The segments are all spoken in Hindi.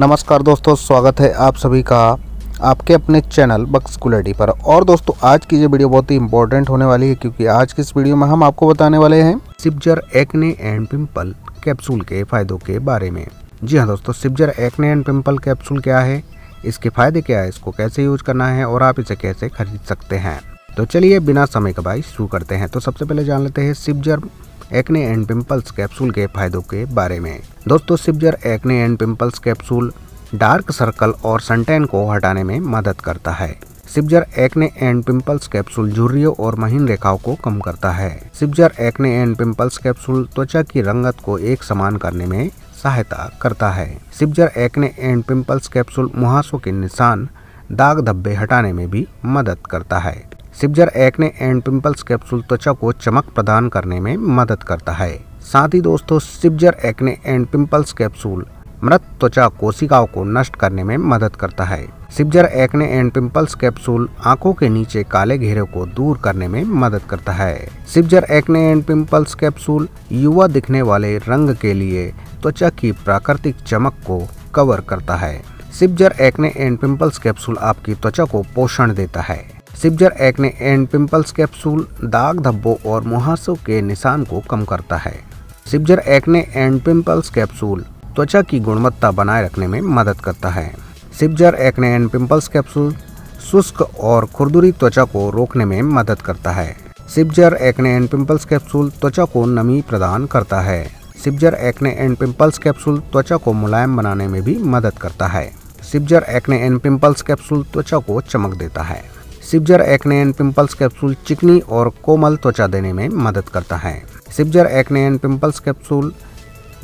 नमस्कार दोस्तों, स्वागत है आप सभी का आपके अपने चैनल बक्स कुलेटी पर। और दोस्तों, आज की ये वीडियो बहुत ही इंपॉर्टेंट होने वाली है, क्योंकि आज की इस वीडियो में हम आपको बताने वाले हैं सिब्जर एक्ने एंड पिंपल कैप्सूल के फायदों के बारे में। जी हाँ दोस्तों सिब्जर एक्ने एंड पिम्पल कैप्सूल क्या है, इसके फ़ायदे क्या है, इसको कैसे यूज़ करना है, और आप इसे कैसे खरीद सकते हैं। तो चलिए बिना समय कबाई शुरू करते हैं। तो सबसे पहले जान लेते हैं सिब्जर एक्ने एंड पिंपल्स कैप्सूल के फायदों के बारे में। दोस्तों सिब्जर acne and pimples capsule dark circle और सनटैन को हटाने में मदद करता है। सिब्जर एक्ने एंड पिंपल्स कैप्सूल झुर्रियों और महीन रेखाओं को कम करता है। सिब्जर एक्ने एंड पिंपल्स कैप्सूल त्वचा की रंगत को एक समान करने में सहायता करता है। सिब्जर एक्ने एंड पिंपल्स कैप्सूल मुहासों के निशान दाग धब्बे हटाने में भी मदद करता है। सिब्जर एक्ने एंड पिंपल्स कैप्सूल त्वचा को चमक प्रदान करने में मदद करता है। साथ ही दोस्तों, सिब्जर एक्ने एंड पिंपल्स कैप्सूल मृत त्वचा कोशिकाओं को नष्ट करने में मदद करता है। सिब्जर एक्ने एंड पिंपल्स कैप्सूल आँखों के नीचे काले घेरे को दूर करने में मदद करता है। सिब्जर एक्ने एंड पिंपल्स कैप्सूल युवा दिखने वाले रंग के लिए त्वचा की प्राकृतिक चमक को कवर करता है। सिब्जर एक्ने एंड पिंपल्स कैप्सूल आपकी त्वचा को पोषण देता है। सिब्जर एक्ने एंड पिंपल्स कैप्सूल, दाग धब्बों और मुहासों के निशान को कम करता है। सिब्जर एक्ने एंड पिंपल्स कैप्सूल, त्वचा की गुणवत्ता बनाए रखने में मदद करता है। सिब्जर एक्ने एंड पिंपल्स कैप्सूल, शुष्क और खुरदुरी त्वचा को रोकने में मदद करता है। सिब्जर एक्ने एंड पिंपल्स कैप्सूल, त्वचा को नमी प्रदान करता है। सिब्जर एक्ने एंड पिंपल्स कैप्सूल, त्वचा को मुलायम बनाने में भी मदद करता है। सिब्जर एक्ने एंड पिंपल्स कैप्सूल, त्वचा को चमक देता है। सिब्जर एक्ने एंड पिंपल्स कैप्सूल चिकनी और कोमल त्वचा देने में मदद करता है। सिब्जर एक्ने एंड पिंपल्स कैप्सूल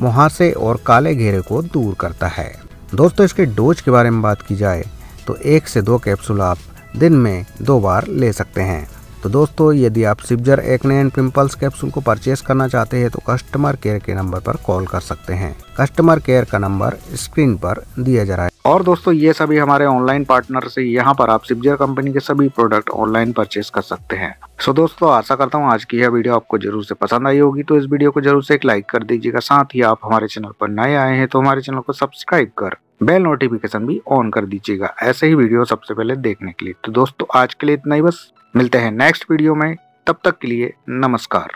मुहासे और काले घेरे को दूर करता है। दोस्तों, इसके डोज के बारे में बात की जाए तो एक से दो कैप्सूल आप दिन में दो बार ले सकते हैं। तो दोस्तों, यदि आप सिब्जर एक्ने एंड पिंपल्स कैप्सूल को परचेस करना चाहते हैं तो कस्टमर केयर के नंबर पर कॉल कर सकते हैं। कस्टमर केयर का नंबर स्क्रीन पर दिया जा रहा है। और दोस्तों, ये सभी हमारे ऑनलाइन पार्टनर से यहाँ पर आप सिब्जर कंपनी के सभी प्रोडक्ट ऑनलाइन परचेस कर सकते हैं। सो दोस्तों, आशा करता हूँ आज की यह वीडियो आपको ज़रूर से पसंद आई होगी। तो इस वीडियो को ज़रूर से एक लाइक कर दीजिएगा। साथ ही आप हमारे चैनल पर नए आए हैं तो हमारे चैनल को सब्सक्राइब कर बेल नोटिफिकेशन भी ऑन कर दीजिएगा। ऐसे ही वीडियो सबसे पहले देखने के लिए। तो दोस्तों, आज के लिए इतना ही बस। मिलते हैं नेक्स्ट वीडियो में तब तक के लिए नमस्कार।